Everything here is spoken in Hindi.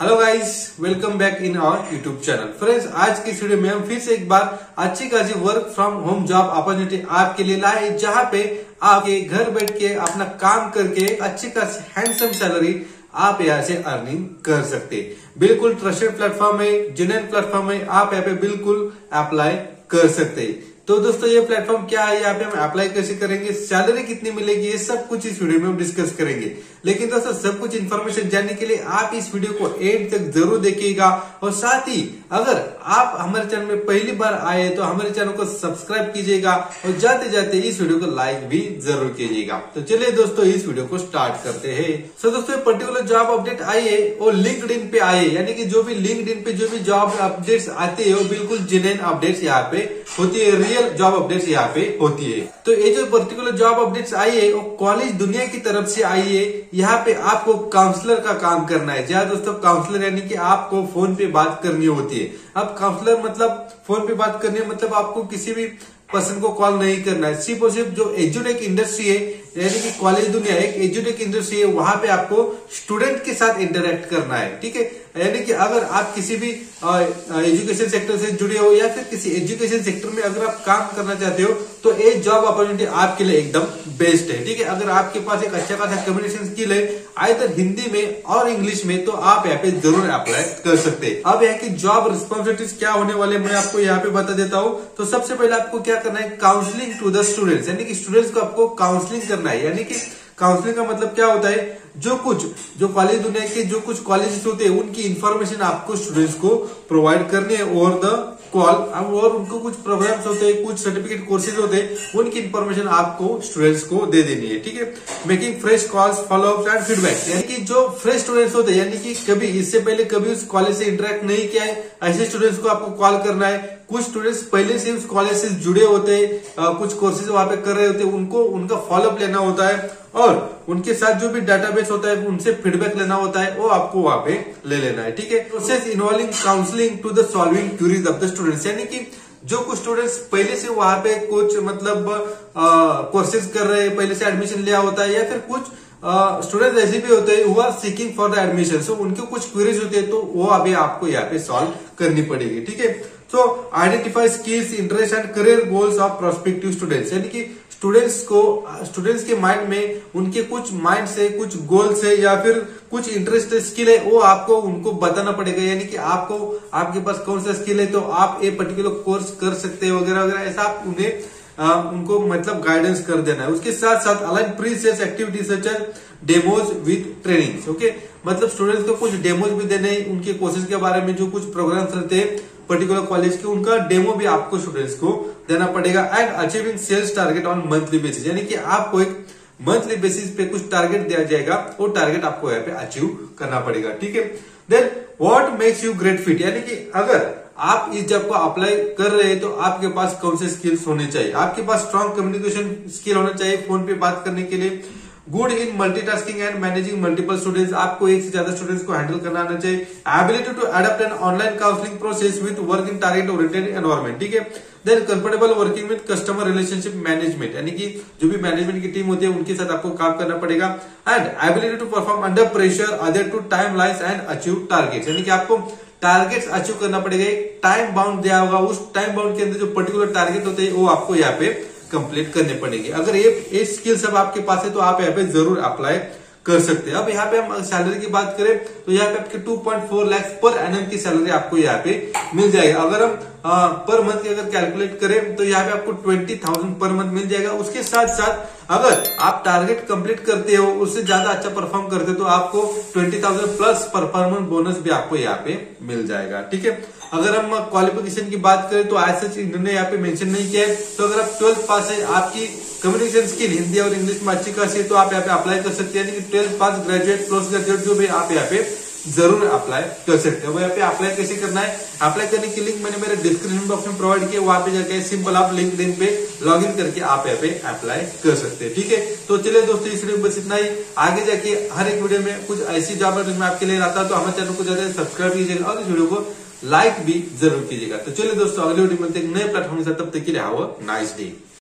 Hello guys welcome back in our YouTube channel friends आज की वीडियो में हम फिर से एक बार अच्छी खासी work from home job opportunity आपके लिए लाए, जहाँ पे आपके घर बैठ के, अपना काम करके अच्छी खासी हैंडसम सैलरी आप यहाँ से अर्निंग कर सकते बिल्कुल ट्रस्टेड प्लेटफॉर्म है जेन्युइन प्लेटफॉर्म है, आप यहाँ पे बिल्कुल अप्लाई कर सकते तो दोस्तों, ये प्लेटफॉर्म क्या है? यहाँ पे हम अप्लाई कैसे करेंगे? सैलरी कितनी मिलेगी? ये सब कुछ इस वीडियो में हम डिस्कस करेंगे। लेकिन दोस्तों, सब कुछ इन्फॉर्मेशन जानने के लिए आप इस वीडियो को एंड तक ज़रूर देखिएगा। और साथ ही, अगर आप हमारे चैनल में पहली बार आए तो हमारे चैनल को सब्सक्राइब कीजिएगा और जाते जाते इस वीडियो को लाइक भी ज़रूर कीजिएगा। तो चलिए दोस्तों, इस वीडियो को स्टार्ट करते हैं। सो दोस्तों पर्टिकुलर जॉब अपडेट आई है वो लिंक पे आए यानी कि जो भी लिंक पे जो भी जॉब अपडेट्स आते हैं, वो बिल्कुल जेन्युइन अपडेट्स यहाँ पे होती है। रियल जॉब अपडेट्स यहाँ पे होती है। तो ये जो पर्टिकुलर जॉब अपडेट्स आई है, वो कॉलेज दुनिया की तरफ़ से आई है। यहाँ पे आपको काउंसलर का काम करना है। जहाँ दोस्तों काउंसलर यानी कि आपको फ़ोन पे बात करनी होती है। अब काउंसलर मतलब फ़ोन पे बात करनी मतलब आपको किसी भी पर्सन को कॉल नहीं करना है। सिर्फ़ और सिर्फ़ जो एजुटेक इंडस्ट्री है यानी कि कॉलेज दुनिया एक एजुटेक इंडस्ट्री है, वहाँ पे आपको स्टूडेंट के साथ इंटरेक्ट करना है, ठीक है? यानी कि अगर आप किसी भी एजुकेशन सेक्टर से जुड़े हो या फिर किसी एजुकेशन सेक्टर में अगर आप काम करना चाहते हो तो ये जॉब अपॉर्चुनिटी आपके लिए एकदम बेस्ट है, ठीक है? अगर आपके पास एक अच्छा खासा कम्युनिकेशन स्किल है आइधर हिंदी में और इंग्लिश में तो आप यहाँ पे ज़रूर अप्लाई कर सकते हैं। अब यहाँ की जॉब रिस्पॉन्सिबिलिटीज क्या होने वाले मैं आपको यहाँ पे बता देता हूँ। तो सबसे पहले आपको क्या करना है? काउंसलिंग टू द स्टूडेंट्स यानी कि स्टूडेंट्स को आपको काउंसलिंग करना है यानी कि काउंसलिंग का मतलब क्या होता है? जो कुछ, जो कॉलेज दुनिया के, जो कुछ कॉलेजेस होते हैं, उनकी इन्फॉर्मेशन आपको स्टूडेंट्स को प्रोवाइड करनी है ओवर द कॉल और उनको कुछ प्रोग्राम्स होते हैं, कुछ सर्टिफिकेट कोर्सेज होते हैं, उनकी इंफॉर्मेशन आपको स्टूडेंट्स को दे देनी है, ठीक है? Making fresh calls follow up and feedback यानी कि जो फ्रेश स्टूडेंट्स होते हैं, यानी कि कभी, इससे पहले कभी उस कॉलेज से इंटरेक्ट नहीं किया है, ऐसे स्टूडेंट्स को आपको कॉल करना है कुछ स्टूडेंट्स पहले से उस कॉलेज से जुड़े होते हैं कुछ कोर्सेज वहाँ पे कर रहे होते हैं उनको, उनका फॉलोअप लेना होता है और उनके साथ जो भी डाटाबेस होता है, उनसे फीडबैक लेना होता है, वो आपको वहाँ पे ले लेना है, ठीक है? Process involving counselling to the solving queries of the students यानी कि जो कुछ स्टूडेंट्स पहले से वहाँ पे कुछ मतलब कोर्सेज कर रहे हैं पहले से एडमिशन लिया होता है, या फिर कुछ स्टूडेंट ऐसे भी होते हैं हुआ seeking for the admission so उनके कुछ क्वेरीज होते हैं तो वो अभी आपको यहाँ पे सॉल्व करनी पड़ेगी, ठीक है? So identify skills interest and career goals of prospective students यानी कि स्टूडेंट्स को स्टूडेंट्स के माइंड में उनके कुछ माइंड से कुछ गोल्स है या फिर कुछ इंटरेस्ट स्किल है वो आपको उनको बताना पड़ेगा। यानी कि आपको आपके पास कौन सा स्किल है तो आप एक पर्टिकुलर कोर्स कर सकते हैं वगैरह वगैरह ऐसा आप उन्हें आ, उनको मतलब गाइडेंस कर देना है। उसके साथ साथ align pre sales activity such demos with training okay मतलब स्टूडेंट्स को कुछ डेमोज भी देने उनके कोर्सेज के बारे में जो कुछ प्रोग्राम्स रहते हैं पर्टिकुलर कॉलेज के, उनका डेमो भी आपको स्टूडेंट्स को देना पड़ेगा and achieving sales target on monthly basis यानी कि आपको एक मंथली बेसिस पे कुछ टारगेट दिया जाएगा, वो टारगेट आपको यहाँ पे अचीव करना पड़ेगा, ठीक है? Then what makes you great fit यानी कि अगर आप इस जॉब को अप्लाई कर रहे हैं तो आपके पास कौन से स्किल्स होने चाहिए? आपके पास स्ट्रॉन्ग कम्युनिकेशन स्किल होना चाहिए फ़ोन पे बात करने के लिए good in multitasking and managing multiple students आपको एक से ज़्यादा स्टूडेंट्स को हैंडल करना आना चाहिए। Ability to adept an online counselling process with work in target oriented environment ठीक है? Then comfortable working with customer relationship management यानी कि जो भी मैनेजमेंट की टीम होती है, उनके साथ आपको काम करना पड़ेगा। And ability to perform under pressure other to time lines and achieve target यानी कि आपको टारगेट्स अचीव करना पड़ेगा। एक टाइम बाउंड दिया होगा, उस टाइम बाउंड के अंदर जो पर्टिकुलर टारगेट होते हैं, वो आपको यहाँ पे कंप्लीट करने पड़ेंगे। अगर ये ये स्किल सब आपके पास है तो आप यहाँ पे ज़रूर अप्लाई कर सकते हैं। अब यहाँ पे हम सैलरी की बात करें तो यहाँ पे आपके 2.4 लाख पर एनएम की सैलरी आपको यहाँ पे मिल जाएगी। अगर हम पर मंथ की अगर कैलकुलेट करें तो यहाँ पे आपको ट्वेंटी थाउज़ेंड पर मंथ मिल जाएगा। उसके साथ साथ अगर आप टारगेट कंप्लीट करते हो, उससे ज़्यादा अच्छा परफॉर्म करते हो तो आपको twenty thousand plus performance bonus भी आपको यहाँ पे मिल जाएगा। ठीक है? अगर हम क्वालिफिकेशन की बात करें तो आज सच इन्होंने यहाँ पे मेंशन नहीं किया है। तो अगर आप ट्वेल्थ पास है, आपकी कम्युनिकेशन स्किल हिंदी और इंग्लिश में अच्छी खासी है तो आप यहाँ पे अप्लाई कर सकते हैं। Twelfth pass graduate post graduate जो भी आप यहाँ पे ज़रूर अप्लाई कर सकते हैं। यहाँ पे अप्लाई कैसे करना है? अप्लाई करने की लिंक मैंने मेरे डिस्क्रिप्शन बॉक्स में प्रोवाइड किया वहाँ पे जाके सिंपल आप लिंक पे लॉग इन करके आप यहाँ पे अप्लाई कर सकते हैं। ठीक है? तो चलिए दोस्तों, इस वीडियो में बस इतना ही। आगे जाके हर एक वीडियो में कुछ ऐसी जॉब मैं आपके लिए आता तो हमारे चैनल को ज़्यादा सब्सक्राइब कीजिएगा और इस वीडियो को लाइक भी ज़रूर कीजिएगा। तो चलिए दोस्तों, अगले वीडियो में नए प्लेटफॉर्म के साथ। तब तक के लिए हाउ नाइस डे